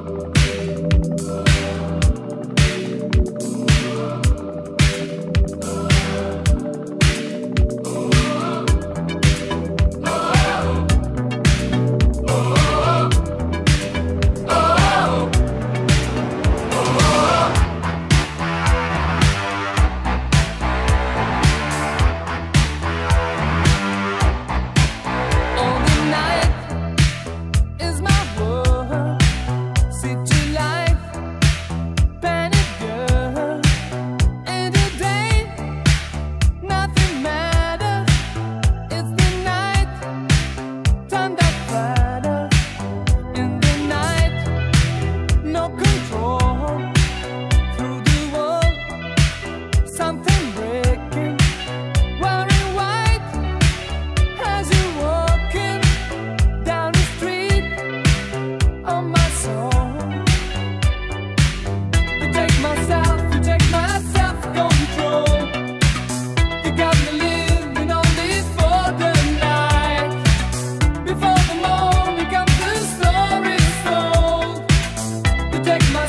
myself take my